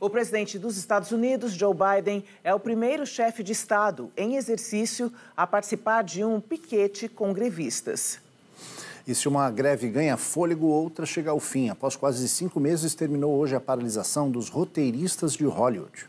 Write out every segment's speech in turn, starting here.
O presidente dos Estados Unidos, Joe Biden, é o primeiro chefe de Estado em exercício a participar de um piquete com grevistas. E se uma greve ganha fôlego, outra chega ao fim. Após quase cinco meses, terminou hoje a paralisação dos roteiristas de Hollywood.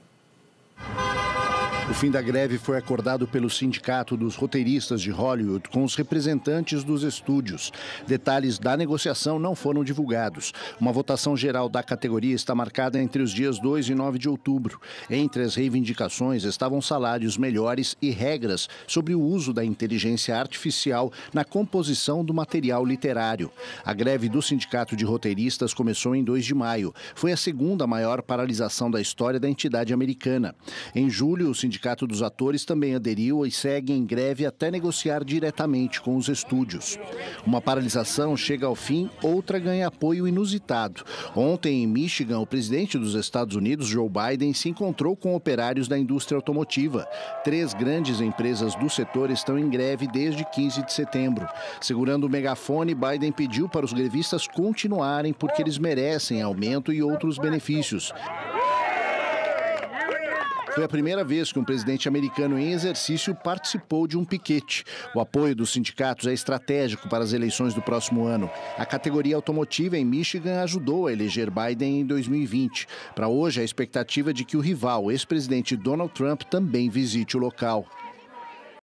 O fim da greve foi acordado pelo Sindicato dos Roteiristas de Hollywood com os representantes dos estúdios. Detalhes da negociação não foram divulgados. Uma votação geral da categoria está marcada entre os dias 2 e 9 de outubro. Entre as reivindicações estavam salários melhores e regras sobre o uso da inteligência artificial na composição do material literário. A greve do Sindicato de Roteiristas começou em 2 de maio. Foi a segunda maior paralisação da história da entidade americana. Em julho, o sindicato Sindicato dos Atores também aderiu e segue em greve até negociar diretamente com os estúdios. Uma paralisação chega ao fim, outra ganha apoio inusitado. Ontem, em Michigan, o presidente dos Estados Unidos, Joe Biden, se encontrou com operários da indústria automotiva. Três grandes empresas do setor estão em greve desde 15 de setembro. Segurando o megafone, Biden pediu para os grevistas continuarem porque eles merecem aumento e outros benefícios. Foi a primeira vez que um presidente americano em exercício participou de um piquete. O apoio dos sindicatos é estratégico para as eleições do próximo ano. A categoria automotiva em Michigan ajudou a eleger Biden em 2020. Para hoje, a expectativa é de que o rival, ex-presidente Donald Trump, também visite o local.